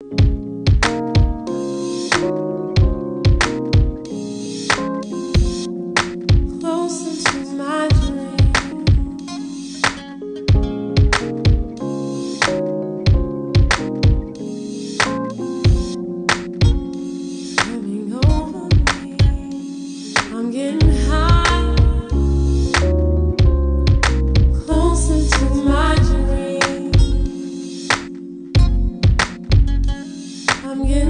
Closer I'm